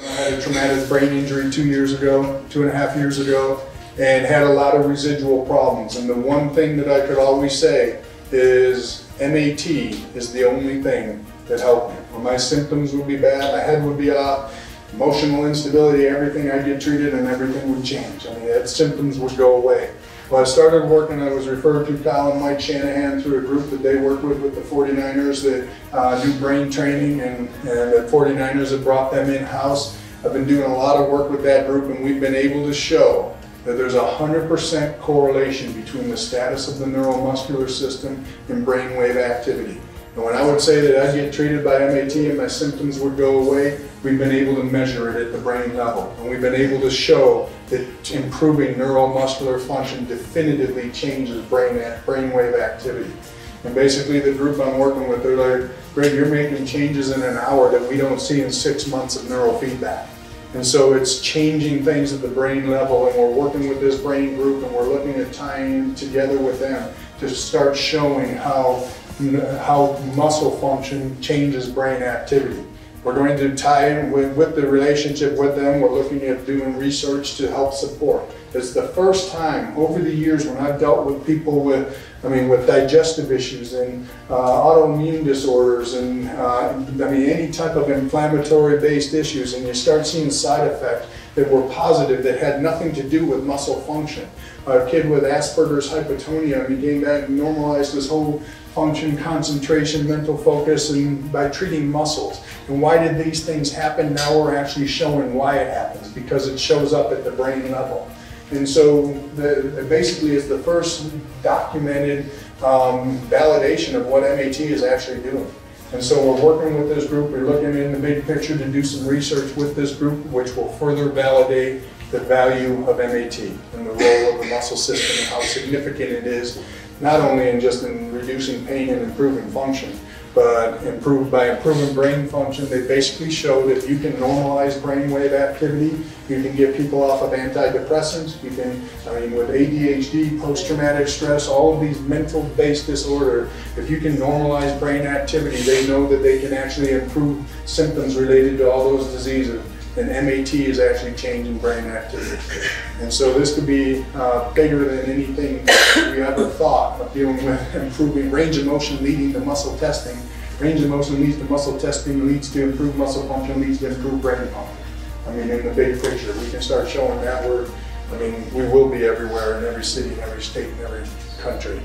I had a traumatic brain injury two years ago, two and a half years ago, and had a lot of residual problems. And the one thing that I could always say is MAT is the only thing that helped me. When my symptoms would be bad, my head would be off, emotional instability, everything, I'd get treated and everything would change. I mean, that symptoms would go away. Well, I started working, I was referred to Kyle and Mike Shanahan through a group that they work with with the 49ers that uh, do brain training and, and the 49ers have brought them in-house. I've been doing a lot of work with that group and we've been able to show that there's a 100% correlation between the status of the neuromuscular system and brainwave activity. And when I would say that I'd get treated by MAT and my symptoms would go away, we've been able to measure it at the brain level. And we've been able to show that improving neuromuscular function definitively changes brain brainwave activity. And basically the group I'm working with, they're like, Greg, you're making changes in an hour that we don't see in six months of neurofeedback. And so it's changing things at the brain level and we're working with this brain group and we're looking at tying together with them to start showing how how muscle function changes brain activity. We're going to tie in with, with, the relationship with them. We're looking at doing research to help support. It's the first time over the years when I've dealt with people with, I mean, with digestive issues and uh, autoimmune disorders and, uh, I mean, any type of inflammatory based issues and you start seeing side effects that were positive that had nothing to do with muscle function. A kid with Asperger's hypotonia, he came back and normalized his whole function, concentration, mental focus, and by treating muscles. And why did these things happen? Now we're actually showing why it happens, because it shows up at the brain level. And so the, basically it's the first documented um, validation of what MAT is actually doing. And so we're working with this group, we're looking in the big picture to do some research with this group, which will further validate the value of MAT and the role the muscle system and how significant it is not only in just in reducing pain and improving function, but improved by improving brain function, they basically show that you can normalize brainwave activity, you can get people off of antidepressants, you can, I mean, with ADHD, post-traumatic stress, all of these mental-based disorder, if you can normalize brain activity, they know that they can actually improve symptoms related to all those diseases and MAT is actually changing brain activity. And so this could be uh, bigger than anything we ever thought of dealing with improving range of motion leading to muscle testing. Range of motion leads to muscle testing, leads to improved muscle function, leads to improved brain function. I mean, in the big picture, we can start showing that we're, I mean, we will be everywhere in every city, in every state, in every country.